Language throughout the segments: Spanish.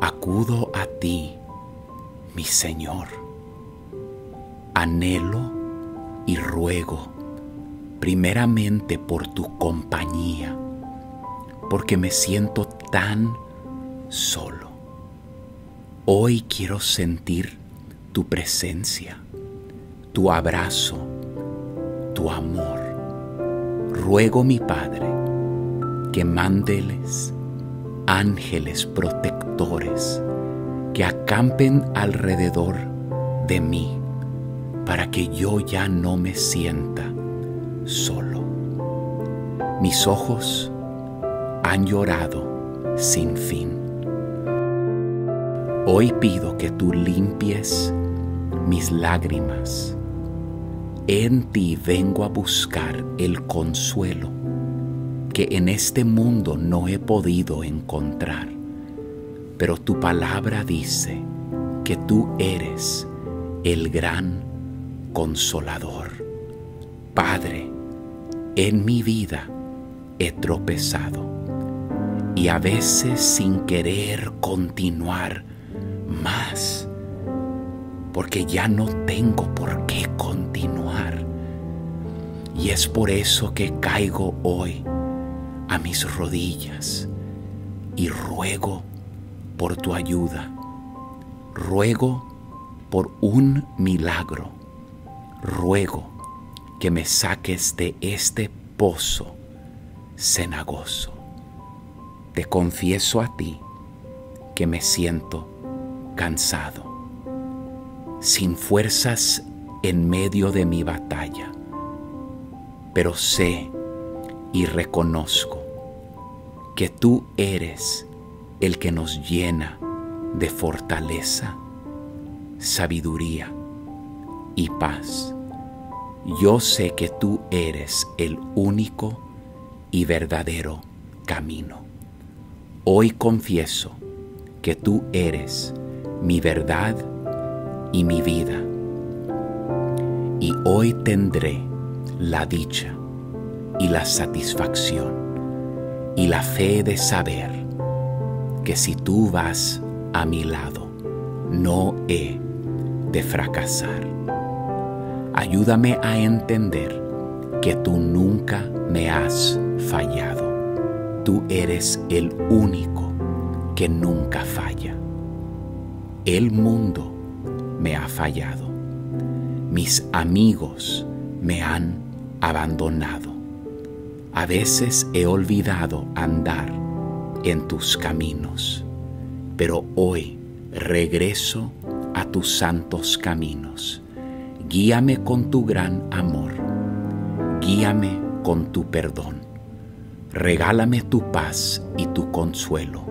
acudo a ti, mi Señor. Anhelo y ruego primeramente por tu compañía, porque me siento tan solo. Hoy quiero sentir tu presencia, tu abrazo, tu amor. Ruego, mi Padre, que mándeles ángeles protectores que acampen alrededor de mí para que yo ya no me sienta solo. Mis ojos han llorado sin fin. Hoy pido que tú limpies mis lágrimas. En ti vengo a buscar el consuelo que en este mundo no he podido encontrar. Pero tu palabra dice que tú eres el gran consolador. Padre, en mi vida he tropezado y a veces sin querer continuar más, porque ya no tengo por qué continuar. Y es por eso que caigo hoy a mis rodillas y ruego por tu ayuda. Ruego por un milagro. Ruego que me saques de este pozo cenagoso. Te confieso a ti que me siento cansado, sin fuerzas en medio de mi batalla, pero sé y reconozco que tú eres el que nos llena de fortaleza, sabiduría y paz. Yo sé que tú eres el único y verdadero camino. Hoy confieso que tú eres mi verdad y mi vida. Y hoy tendré la dicha y la satisfacción y la fe de saber que si tú vas a mi lado, no he de fracasar. Ayúdame a entender que tú nunca me has fallado. Tú eres el único que nunca falla. El mundo me ha fallado. Mis amigos me han abandonado. A veces he olvidado andar en tus caminos, pero hoy regreso a tus santos caminos. Guíame con tu gran amor, guíame con tu perdón. Regálame tu paz y tu consuelo,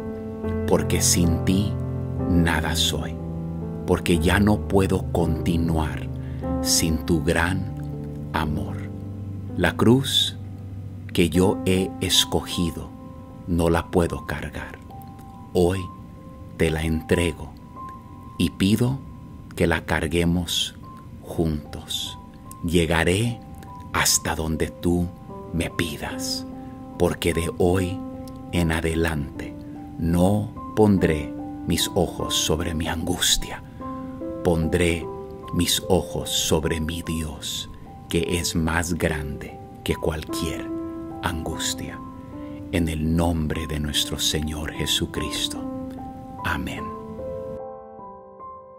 porque sin ti nada soy, porque ya no puedo continuar sin tu gran amor. La cruz que yo he escogido, no la puedo cargar. Hoy te la entrego y pido que la carguemos juntos. Llegaré hasta donde tú me pidas, porque de hoy en adelante no pondré mis ojos sobre mi angustia, pondré mis ojos sobre mi Dios, que es más grande que cualquier angustia. En el nombre de nuestro Señor Jesucristo. Amén.